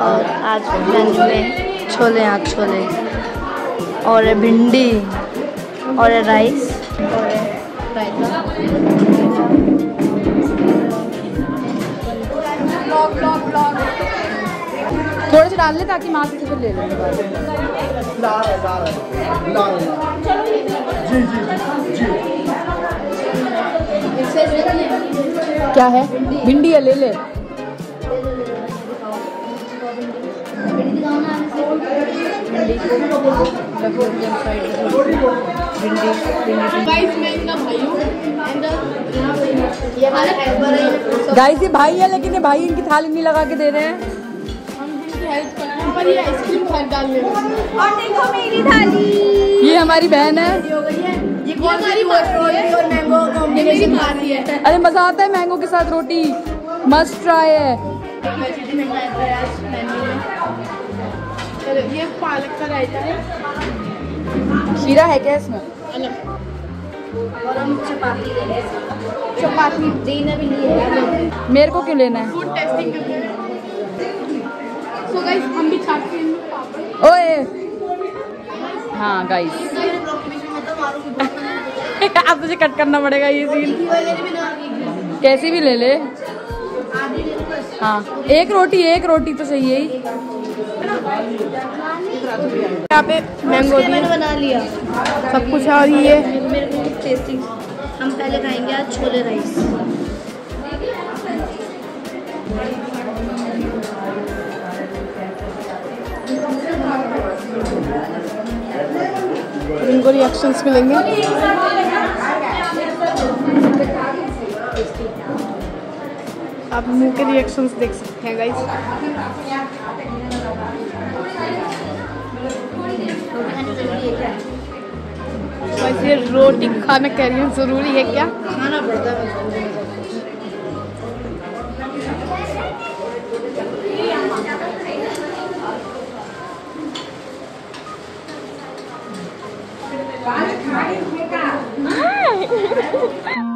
और आज लंच में छोले आज छोले। और भिंडी और राइस और थोड़े से डाल ले ताकि माँ से फिर ले लें। क्या है? भिंडी है ले ले। हेल्पर है गाइस ये भाई है लेकिन ये भाई इनकी थाली नहीं लगा के दे रहे हैं। और देखो मेरी थाली। ये हमारी बहन है। है अरे मज़ा आता है मैंगो के साथ रोटी। मस्त ट्राई है। ये पालक का रायता है। खीरा है क्या इसमें? और हम चपाती लेंगे चपाती देने भी लिए है। मेरे को क्यों लेना है? फ़ूड टेस्टिंग सो गाइस हम भी खाते हैं। ओए। हाँ गाइस अब तुझे कट करना पड़ेगा ये सीन कैसी भी ले ले हाँ एक रोटी एक रोटी तो सही है ही। यहाँ पे मैंगो मैंने बना लिया। सब कुछ है और ये मेरे को टेस्टिंग हम पहले खाएँगे आज छोले राइस इनको रिएक्शंस मिलेंगे। आप मुँह के रिएक्शंस देख सकते हैं गाइस वैसे रोटी खाना कह रही हूँ ज़रूरी है क्या? खाना पड़ता है हाँ।